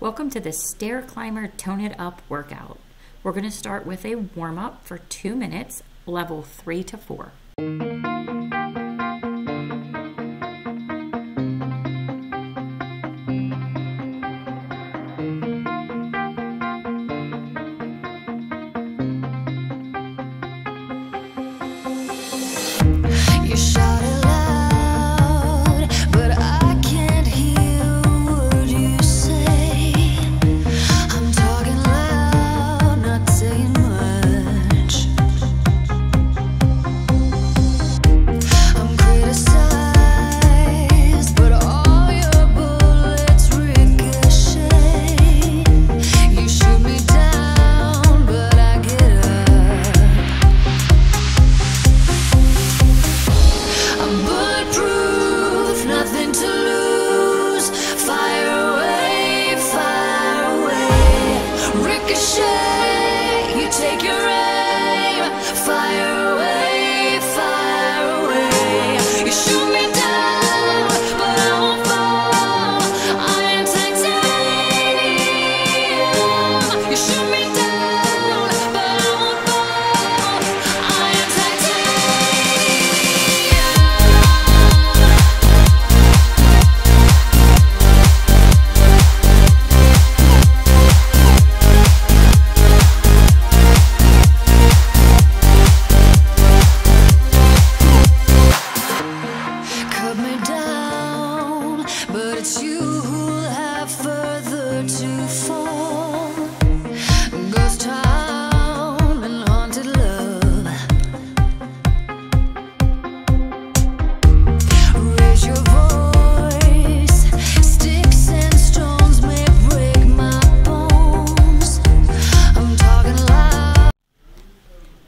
Welcome to the stair climber tone it up workout. We're going to start with a warm up for two minutes, level three to four.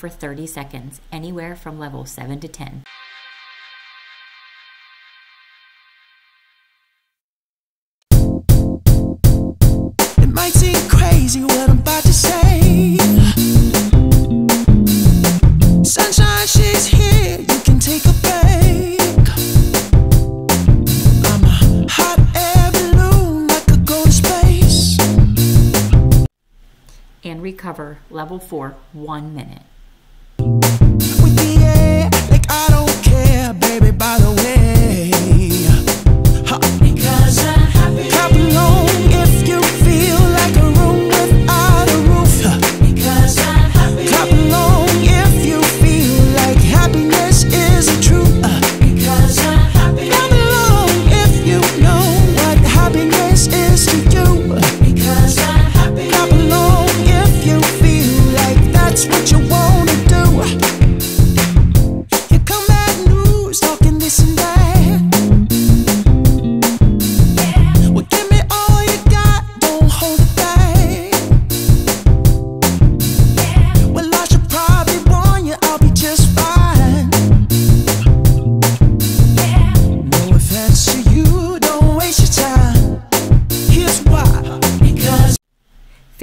for 30 seconds, anywhere from level 7 to 10. It might seem crazy what I'm about to say. Sunshine, she's here, you can take a break. I'm a hot air balloon, like a gold space. and recover level 4 1 minute I don't care, baby, by the way. I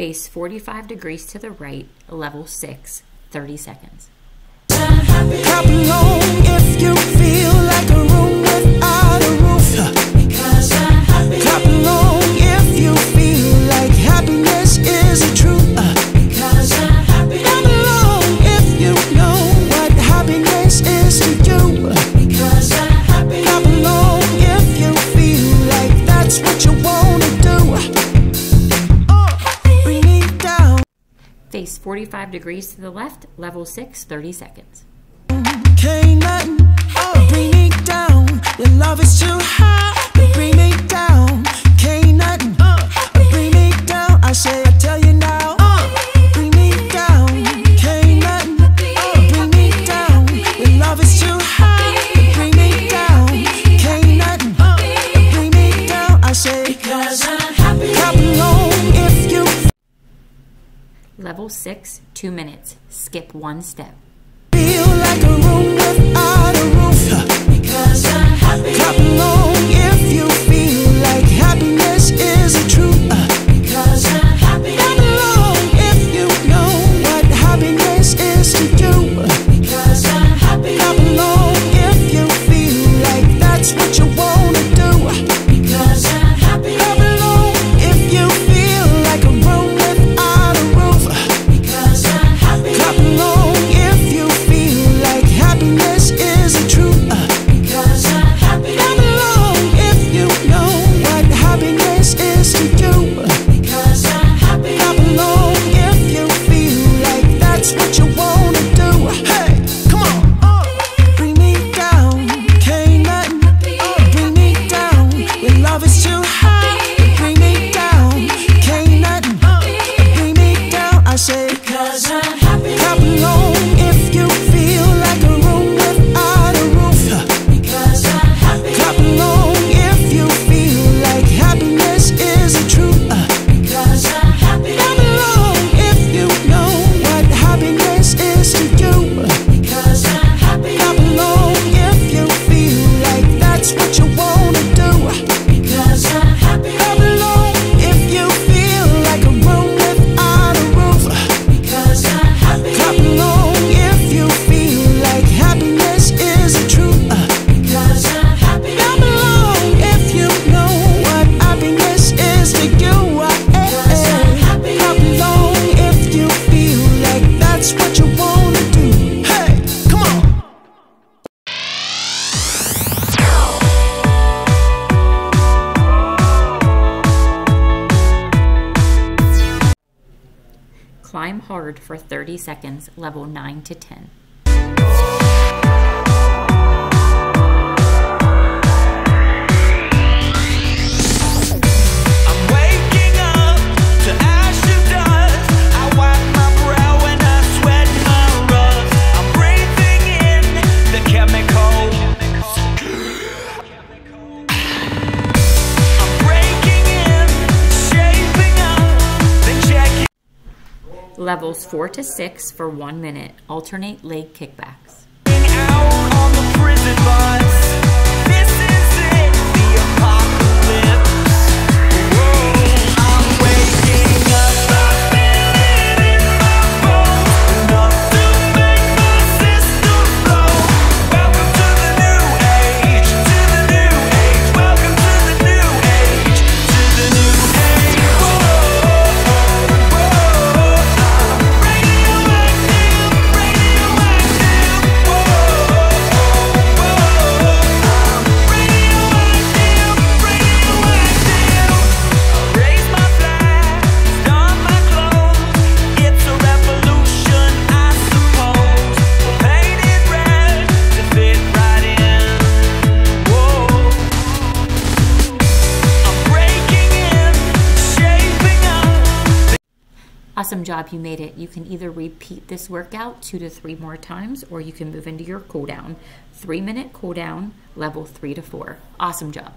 Face 45 degrees to the right, level 6, 30 seconds. Clap along. 45 degrees to the left, level 6, 30 seconds. Can't oh, bring me down. Your love is too high. Bring me down. two minutes, skip one step. for 30 seconds, level 9 to 10. levels four to six for one minute. Alternate leg kickback. Awesome job, you made it. You can either repeat this workout two to three more times or you can move into your cool down. Three minute cool down, level three to four. Awesome job.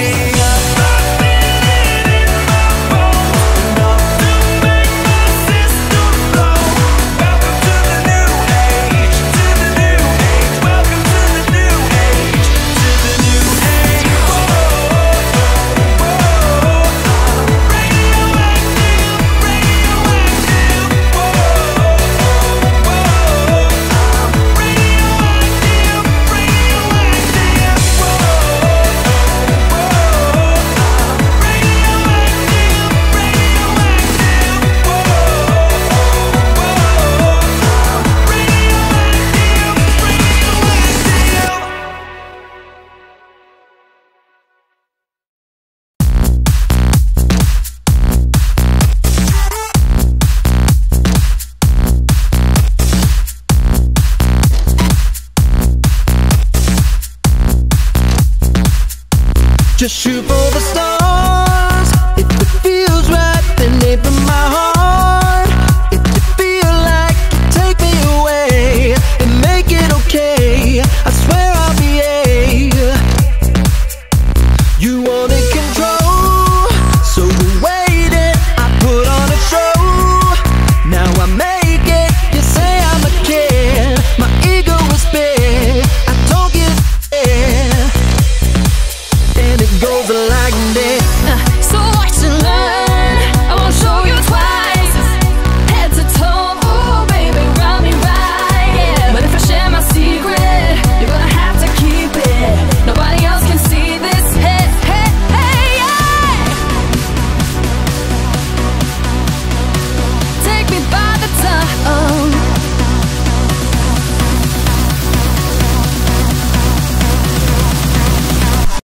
Just